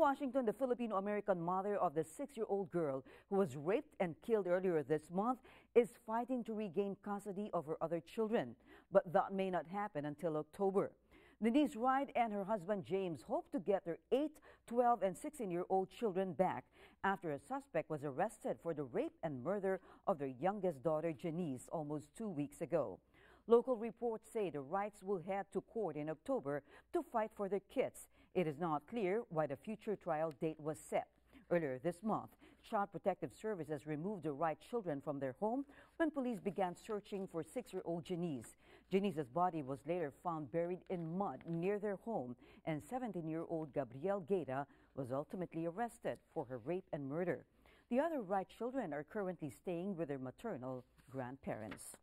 Washington, the Filipino-American mother of the six-year-old girl who was raped and killed earlier this month is fighting to regain custody of her other children. But that may not happen until October. Denise Wright and her husband James hope to get their 8, 12, and 16-year-old children back after a suspect was arrested for the rape and murder of their youngest daughter Jenise almost two weeks ago. Local reports say the Wrights will head to court in October to fight for their kids. It is not clear why the future trial date was set. Earlier this month, Child Protective Services removed the Wright children from their home when police began searching for six-year-old Jenise. Jenise's body was later found buried in mud near their home, and 17-year-old Gabrielle Gaeta was ultimately arrested for her rape and murder. The other Wright children are currently staying with their maternal grandparents.